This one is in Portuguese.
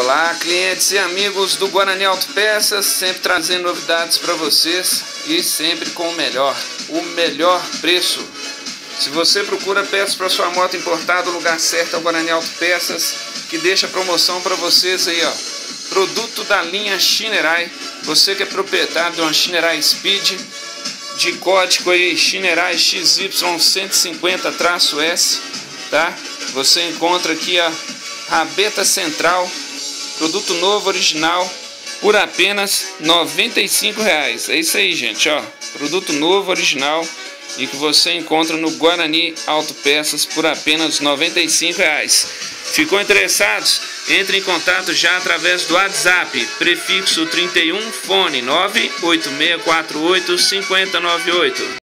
Olá, clientes e amigos do Guarani Autopeças, sempre trazendo novidades para vocês e sempre com o melhor, o melhor preço. Se você procura peças para sua moto importada, o lugar certo é o Guarani Autopeças, que deixa promoção para vocês aí, ó. Produto da linha Shinerai. Você que é proprietário de uma Shinerai Speed, de código aí Shinerai XY150-S, tá? Você encontra aqui a rabeta central Produto novo, original, por apenas 95 reais. É isso aí, gente, ó. Produto novo, original e que você encontra no Guarani Autopeças por apenas 95 reais. Ficou interessados? Entre em contato já através do WhatsApp, prefixo 31 fone 98648 5098.